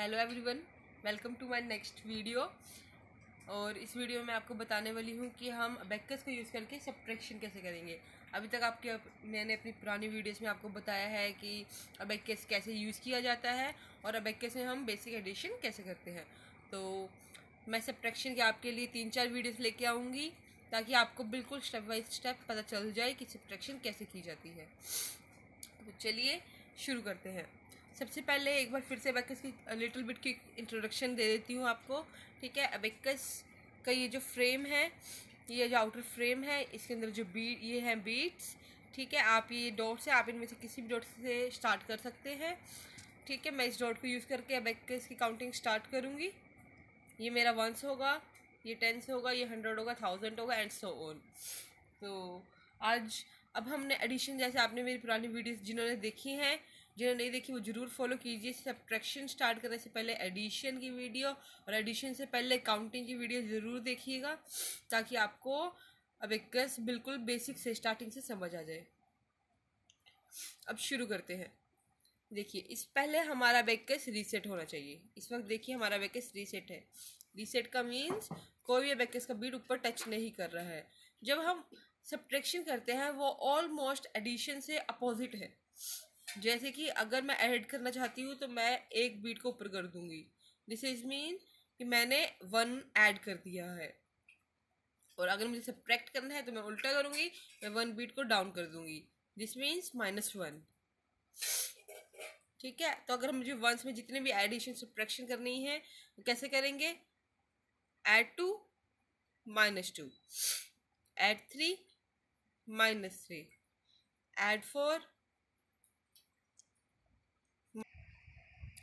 Hello everyone welcome to my next video और इस video में आपको बताने वाली हूँ कि हम अबेकस को यूज़ करके सब्ट्रैक्शन कैसे करेंगे। अभी तक आपके मैंने अपनी पुरानी वीडियोस में आपको बताया है कि अबेकस कैसे यूज़ किया जाता है और अबेकस में हम बेसिक एडिशन कैसे करते हैं। तो मैं सब्ट्रैक्शन के आपके लिए तीन चार वीडियोस लेके आऊँगी ताकि आपको बिल्कुल स्टेप बाई स्टेप पता चल जाए कि सब्ट्रैक्शन कैसे की जाती है। तो चलिए शुरू करते हैं। सबसे पहले एक बार फिर से अबेकस की लिटिल बिट की इंट्रोडक्शन दे देती हूँ आपको, ठीक है? अबेकस का ये जो फ्रेम है, ये जो आउटर फ्रेम है, इसके अंदर जो बीट ये हैं बीट्स ठीक है? आप ये डॉट से, आप इनमें से किसी भी डॉट से स्टार्ट कर सकते हैं, ठीक है? मैं इस डॉट को यूज़ करके अबेकस की काउंटिंग स्टार्ट करूँगी। ये मेरा वंस होगा, ये टेंस होगा, ये हंड्रेड होगा थाउज़ेंड होगा एंड सो ऑन तो आज अब हमने एडिशन जैसे आपने मेरी पुरानी वीडियोस जिन्होंने देखी हैं जिन्होंने नहीं देखी, वो ज़रूर फॉलो कीजिए। सब्ट्रैक्शन स्टार्ट करने से पहले एडिशन की वीडियो और एडिशन से पहले काउंटिंग की वीडियो ज़रूर देखिएगा, ताकि आपको अब एक बिल्कुल बेसिक से स्टार्टिंग से समझ आ जाए। अब शुरू करते हैं। देखिए, इस पहले हमारा बेकस रीसेट होना चाहिए। इस वक्त देखिए, हमारा बेकस रीसेट है। रीसेट का मीन्स कोई भी बेकस का बीट ऊपर टच नहीं कर रहा है। जब हम सब्ट्रैक्शन करते हैं, वो ऑलमोस्ट एडिशन से अपोजिट है। जैसे कि अगर मैं ऐड करना चाहती हूँ तो मैं एक बीट को ऊपर कर दूँगी। दिस इज़ मीन कि मैंने वन ऐड कर दिया है। और अगर मुझे सब्ट्रैक्ट करना है तो मैं उल्टा करूँगी, मैं वन बीट को डाउन कर दूँगी। दिस मीन्स माइनस वन ठीक है? तो अगर मुझे वंस में जितने भी एडिशन सब्ट्रैक्शन करनी है कैसे करेंगे? Add two minus two add three minus three add four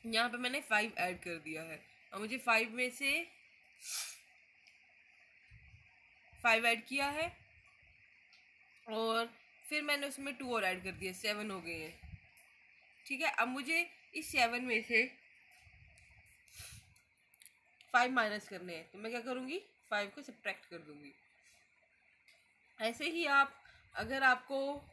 यहाँ पे मैंने फाइव ऐड कर दिया है। और मुझे फाइव में से फाइव ऐड किया है। और फिर मैंने उसमें टू और ऐड कर दिया सेवन हो गए हैं। ठीक है? अब मुझे इस सेवन में से फाइव माइनस करने हैं। तो मैं क्या करूँगी? फाइव को सब्ट्रैक्ट कर दूँगी। ऐसे ही आप, अगर आपको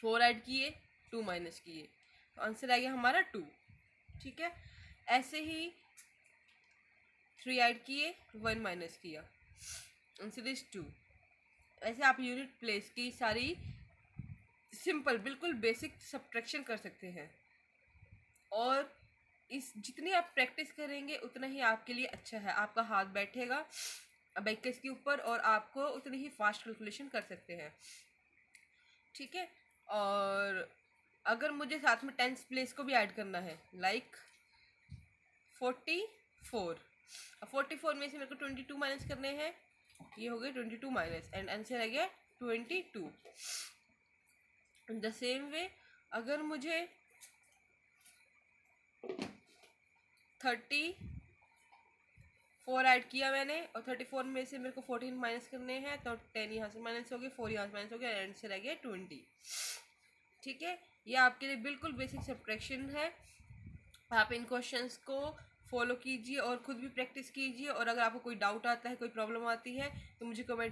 फोर ऐड किए टू माइनस किए तो आंसर आ गया हमारा टू। ठीक है? ऐसे ही थ्री ऐड किए वन माइनस किया। आंसर इज़ टू ऐसे आप यूनिट प्लेस की सारी सिंपल बिल्कुल बेसिक सब्ट्रैक्शन कर सकते हैं। और इस जितनी आप प्रैक्टिस करेंगे, उतना ही आपके लिए अच्छा है। आपका हाथ बैठेगा बैकस के ऊपर और आपको उतनी ही फास्ट कैलकुलेशन कर सकते हैं। ठीक है? और अगर मुझे साथ में टेंथ प्लेस को भी ऐड करना है like forty four forty four में से मेरे को ट्वेंटी टू माइनस करने हैं। ये हो गए twenty two minus and answer आ गया twenty two the same way अगर मुझे थर्टी फोर ऐड किया मैंने और थर्टी फोर में से मेरे को फोर्टीन माइनस करने हैं तो टेन यहाँ से माइनस हो गए फोर यहाँ से माइनस हो गया एंड आंसर आ गया ट्वेंटी ठीक है? ये आपके लिए बिल्कुल बेसिक सब्ट्रैक्शन है। आप इन क्वेश्चंस को फॉलो कीजिए और ख़ुद भी प्रैक्टिस कीजिए और अगर आपको कोई डाउट आता है, कोई प्रॉब्लम आती है तो मुझे कमेंट